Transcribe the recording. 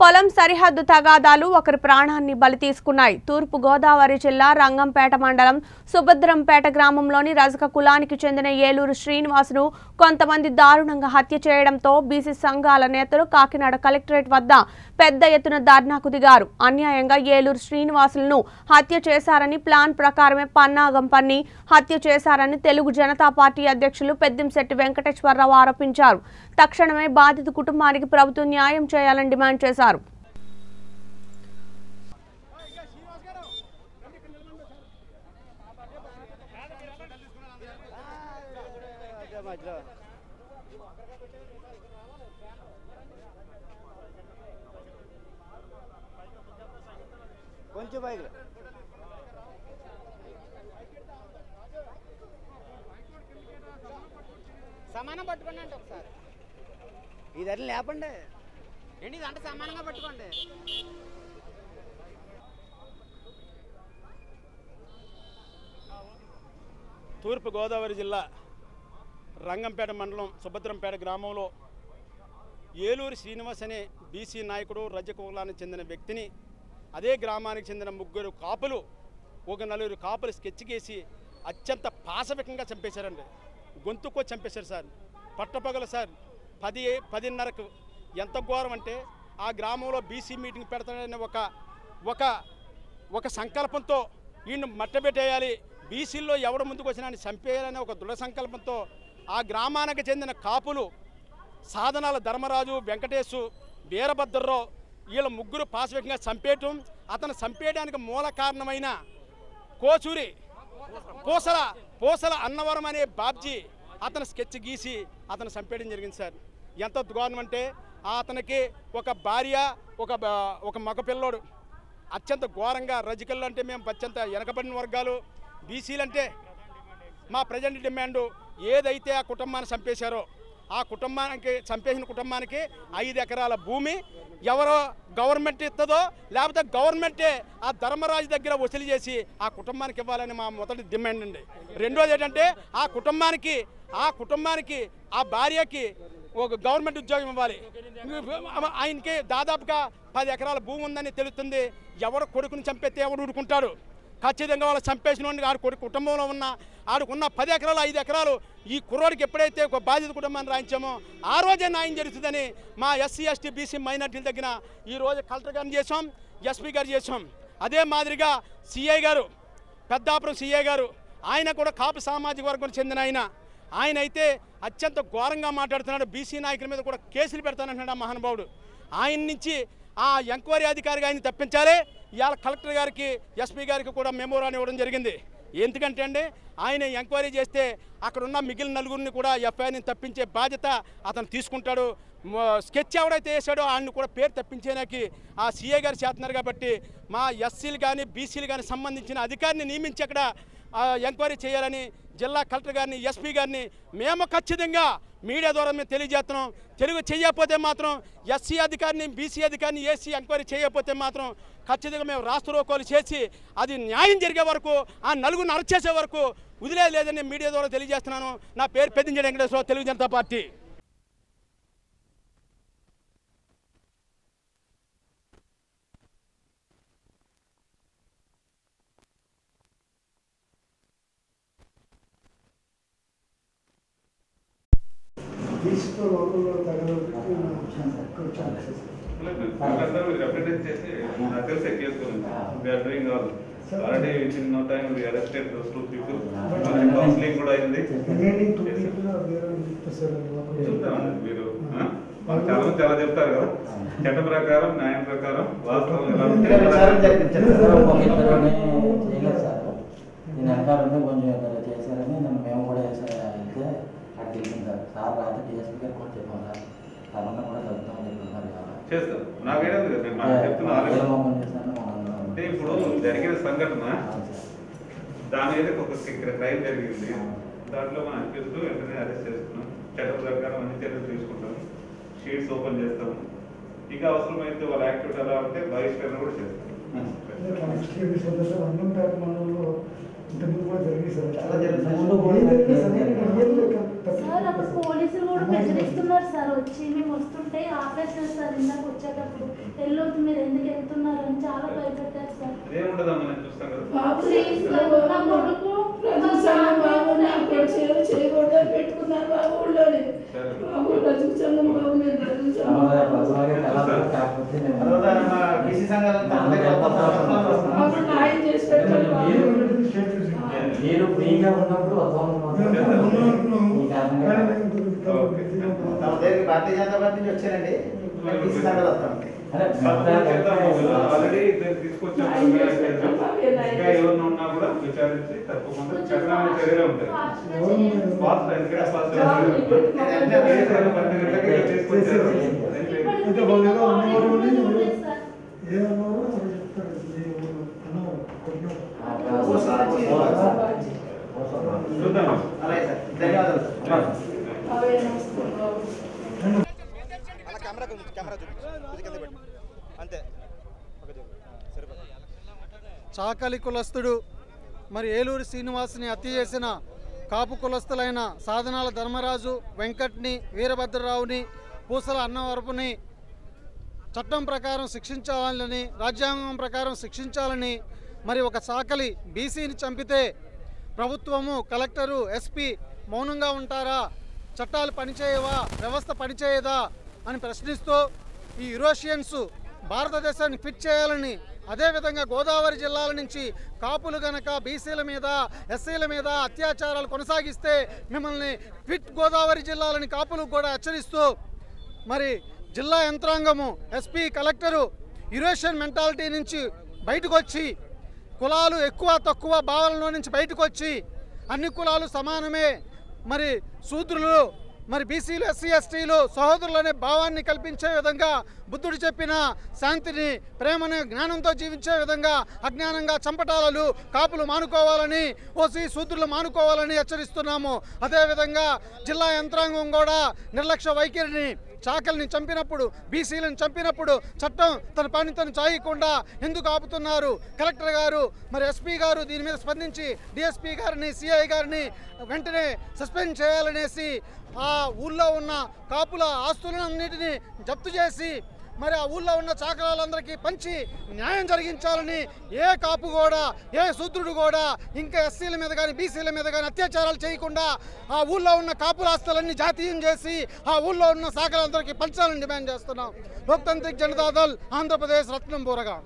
పొలం సరిహద్దు తగాదాలు ఒకరి ప్రాణాన్ని బలి తీసుకున్నాయి. తూర్పు గోదావరి జిల్లా రంగంపేట మండలం సుభద్రంపేట గ్రామంలోని రజక కులానికి చెందిన ఏలూరు శ్రీనివాసును కొంతమంది దారుణంగా హత్య చేయడంతో బీసీ సంఘాల నేతలు కాకినాడ కలెక్టరేట్ వద్ద పెద్ద ఎత్తున ధర్నాకు దిగారు. అన్యాయంగా ఏలూరు శ్రీనివాసులను హత్య చేశారని ప్లాన్ ప్రకారమే పన్నాగం పన్ని హత్య చేశారని తెలుగు జనతా పార్టీ అధ్యక్షులు పెద్దంశెట్టి వెంకటేశ్వరరావు ఆరోపించారు. తక్షణమే బాధిత కుటుంబానికి ప్రభుత్వం న్యాయం చేయాలని డిమాండ్ చేశారు. సమానం పట్టుకోండి అంటే ఒకసారి. ఇదన్నీ లేపండి. ఏంటి ఇదంటే సమానంగా పట్టుకోండి? తూర్పు గోదావరి జిల్లా రంగంపేట మండలం సుభద్రంపేట గ్రామంలో ఏలూరు శ్రీనివాస్ అనే బీసీ నాయకుడు రజకులానికి చెందిన వ్యక్తిని అదే గ్రామానికి చెందిన ముగ్గురు కాపులు ఒక నలుగురు కాపులు స్కెచ్ గీసి అత్యంత పాశవికంగా చంపేశారండి. గొంతుకో చంపేశారు సార్. పట్టపగల సార్. పది పదిన్నరకు ఎంత ఘోరం అంటే ఆ గ్రామంలో బీసీ మీటింగ్ పెడతాడనే ఒక ఒక ఒక సంకల్పంతో ఈయన మట్టబెట్టేయాలి. బీసీల్లో ఎవడు ముందుకు వచ్చినా చంపేయాలనే ఒక దృఢ సంకల్పంతో ఆ గ్రామానికి చెందిన కాపులు సాధనాల ధర్మరాజు వెంకటేశు వీరభద్రరావు వీళ్ళ ముగ్గురు పాశవికంగా చంపేయటం అతను చంపేయడానికి మూల కారణమైన కోచూరి పూసల పూసల అన్నవరం అనే బాబ్జీ అతను స్కెచ్ గీసి అతను చంపేయడం జరిగింది సార్. ఎంత దారుణం అంటే అతనికి ఒక భార్య ఒక ఒక మగ పిల్లోడు అత్యంత ఘోరంగా రజికల్లో అంటే మేము అత్యంత వెనకబడిన వర్గాలు. బీసీలు అంటే మా ప్రజెంట్ డిమాండు ఏదైతే ఆ కుటుంబాన్ని చంపేశారో ఆ కుటుంబానికి చంపేసిన కుటుంబానికి ఐదు ఎకరాల భూమి ఎవరో గవర్నమెంట్ ఇస్తుందో లేకపోతే గవర్నమెంటే ఆ ధర్మరాజు దగ్గర వసూలు చేసి ఆ కుటుంబానికి ఇవ్వాలని మా మొదటి డిమాండ్ అండి. రెండోది ఏంటంటే ఆ కుటుంబానికి ఆ కుటుంబానికి ఆ భార్యకి ఒక గవర్నమెంట్ ఉద్యోగం ఇవ్వాలి. ఆయనకి దాదాపుగా పది ఎకరాల భూమి ఉందని తెలుస్తుంది. ఎవరు కొడుకుని చంపేస్తే ఎవడు ఊరుకుంటాడు ఖచ్చితంగా వాళ్ళు చంపేసిన వాడిని ఆడు కుటుంబంలో ఉన్న ఆడుకున్న పది ఎకరాలు ఐదు ఎకరాలు ఈ కుర్రోడికి ఎప్పుడైతే ఒక బాధిత కుటుంబాన్ని రాయించామో ఆ రోజే న్యాయం జరుగుతుందని మా ఎస్సీ ఎస్టీ బీసీ మైనార్టీల దగ్గర ఈరోజు కలెక్టర్ గారిని చేసాం ఎస్పీ గారు చేసాం అదే మాదిరిగా సిఐ గారు పెద్దాపురం సిఐ గారు ఆయన కూడా కాపు సామాజిక వర్గం చెందిన ఆయన. ఆయన అయితే అత్యంత ఘోరంగా మాట్లాడుతున్నాడు బీసీ నాయకుల మీద కూడా కేసులు పెడతానంటున్నాడు ఆ మహానుభావుడు. ఆయన నుంచి ఆ ఎంక్వైరీ అధికారిగా ఆయన తప్పించాలి. ఇవాళ కలెక్టర్ గారికి ఎస్పీ గారికి కూడా మెమోరాన్ని ఇవ్వడం జరిగింది. ఎందుకంటే అండి ఆయన ఎంక్వైరీ చేస్తే అక్కడ ఉన్న మిగిలిన నలుగురిని కూడా ఎఫ్ఐఆర్ని తప్పించే బాధ్యత అతను తీసుకుంటాడు. స్కెచ్ ఎవడైతే వేసాడో ఆయన్ని కూడా పేరు తప్పించేనాకి ఆ సీఏ గారు చేస్తున్నారు కాబట్టి మా ఎస్సీలు కానీ బీసీలు కానీ సంబంధించిన అధికారిని నియమించి అక్కడ ఎంక్వైరీ చేయాలని జిల్లా కలెక్టర్ గారిని ఎస్పీ గారిని మేము ఖచ్చితంగా మీడియా ద్వారా మేము తెలియజేస్తున్నాం. తెలుగు చేయకపోతే మాత్రం ఎస్సీ అధికారిని బీసీ అధికారిని ఏసీ ఎంక్వైరీ చేయకపోతే మాత్రం ఖచ్చితంగా మేము రాష్ట్ర రోకోలు చేసి అది న్యాయం జరిగే వరకు ఆ నలుగురిని అరెస్ట్ చేసే వరకు వదిలేదు లేదని మీడియా ద్వారా తెలియజేస్తున్నాను. నా పేరు పెద్దింజడి వెంకటేశ్వర తెలుగు జనతా పార్టీ. తీసుకు లోపల తగలబెట్టి వాళ్ళందరూ రిప్రజెంట్ చేసి నాకు తెలిసి కేసు గురించి. We are doing all already with in no time we arrested those two people counselling కూడా అయింది. రిమైనింగ్ టూ పీపుల్ వేరే సార్ చెప్తామండి మీరు? మాకు చాలా మంది చాలా చెప్తారు కదా. చట్ట ప్రకారం న్యాయం ప్రకారం వాస్తవం ఎలా సార్. ఒక ఇద్దరుని చేయలేదు సార్ నేను వెనకాల ఉండి కొంచెం ఇద్దరు చేశారని నన్ను మేము కూడా చేసా- వెళ్తే అక్కడికి వెళ్ళింది సార్ రాత్రి డిఎస్పీ గారు కూడా చెప్పాం సార్. తమన్నా కూడా కలుగుతామని ఇవాళ. చేస్తాం. నాకేం లేదు నేను నాకు చెప్తున్నా. అంటే ఇప్పుడు జరిగిన సంఘటన. దాని మీద ఒక క్రైమ్ జరిగింది. దాంట్లో మనం అనిపిస్తూ వెంటనే అరెస్ట్ చేస్తున్నాం. చట్ట ప్రకారం అన్ని చర్యలు తీసుకుంటాం. షీట్స్ ఓపెన్ చేస్తాం. ఇక అవసరమైతే వాళ్ళ యాక్టివిటీ ఎలా ఉంటే బహిష్కరణ కూడా చేస్తాం. ఇంతకుముందు కూడా జరిగింది సార్. చాలా జరిగింది సార్. ముందు కూడా జరిగింది సార్. ఏం లేదు కదా. సార్ అక్కడ పోలీసులు కూడా బెదిరిస్తున్నారు సార్ వచ్చి మేము వస్తుంటే ఆపేస్తారు సార్ ఇందాక వచ్చేటప్పుడు. ఎల్లు చంపుతున్నారని చాలా భయపెట్టారు సార్. అదేముండదమ్మా నేను చూస్తాను కదా. బాబు నా కొడుకు బాబు పెట్టుకున్నారు బాబు ఊళ్ళోని. సరే. బాబు అంతే బాబు న్యాయం చేసి మీరు ఫ్రీగా ఉన్నప్పుడు వస్తాను ఈ కారణంగా తమ దగ్గరికి భారతీయ జనతా పార్టీ నుంచి వచ్చారండి వస్తాం ఆల్రెడీ ఇద్దరు తీసుకొచ్చాము ఇంకా ఎవరిని ఉన్నా కూడా విచారించి తప్పకుండా చట్టమైన చర్యలు ఉంటాయి ఫాస్ట్ ఫాస్ట్ తీసుకొచ్చారు ఏమన్నారో చెప్తారు కొట్టినారు చూద్దాం. అలాగే సార్. ధన్యవాదాలు. సార్ అలా కెమెరా కెమెరా అంతే. చాకలి కులస్తుడు మరి ఏలూరు శ్రీనివాసుని హత్య చేసిన కాపు కులస్తులైన సాధనాల ధర్మరాజు వెంకట్ని వీరభద్రరావుని పూసల అన్నవరపుని చట్టం ప్రకారం శిక్షించాలని రాజ్యాంగం ప్రకారం శిక్షించాలని మరి ఒక చాకలి బీసీని చంపితే ప్రభుత్వము కలెక్టరు ఎస్పీ మౌనంగా ఉంటారా? చట్టాలు పనిచేయవా? వ్యవస్థ పనిచేయదా? అని ప్రశ్నిస్తూ ఈ యురోషియన్స్ భారతదేశాన్ని ఫిట్ చేయాలని అదేవిధంగా గోదావరి జిల్లాల నుంచి కాపులు గనక బీసీల మీద ఎస్సీల మీద అత్యాచారాలు కొనసాగిస్తే మిమ్మల్ని ఫిట్ గోదావరి జిల్లాలని కాపులకు కూడా హెచ్చరిస్తూ మరి జిల్లా యంత్రాంగము ఎస్పీ కలెక్టరు యురేషియన్ మెంటాలిటీ నుంచి బయటకు వచ్చి కులాలు ఎక్కువ తక్కువ భావనలో నుంచి బయటకు వచ్చి అన్ని కులాలు సమానమే. మరి శూద్రులు మరి బీసీలు ఎస్సీ ఎస్టీలు సహోదరులనే భావాన్ని కల్పించే విధంగా బుద్ధుడు చెప్పిన శాంతిని ప్రేమని జ్ఞానంతో జీవించే విధంగా అజ్ఞానంగా చంపటాలలు కాపులు మానుకోవాలని ఓసీ శూద్రులు మానుకోవాలని హెచ్చరిస్తున్నాము. అదేవిధంగా జిల్లా యంత్రాంగం కూడా నిర్లక్ష్య వైఖరిని చాకల్ని చంపినప్పుడు బీసీలను చంపినప్పుడు చట్టం తన పని తను చాయకుండా ఎందుకు ఆపుతున్నారు? కలెక్టర్ గారు మరి ఎస్పీ గారు దీని మీద స్పందించి డిఎస్పీ గారిని సిఐ గారిని వెంటనే సస్పెండ్ చేయాలనేసి ఆ ఊళ్ళో ఉన్న కాపుల ఆస్తులన్నిటినీ జప్తు చేసి మరి ఆ ఊళ్ళో ఉన్న చాకరాలందరికీ పంచి న్యాయం జరిగించాలని ఏ కాపు కూడా ఏ శూద్రుడు కూడా ఇంకా ఎస్సీల మీద కానీ బీసీల మీద కానీ అత్యాచారాలు చేయకుండా ఆ ఊళ్ళో ఉన్న కాపురాస్తులన్నీ జాతీయం చేసి ఆ ఊళ్ళో ఉన్న శాఖలందరికీ పంచాలని డిమాండ్ చేస్తున్నాం. లోక్తాంత్రిక్ జనతాదళ్ ఆంధ్రప్రదేశ్ రత్నం బోరగా.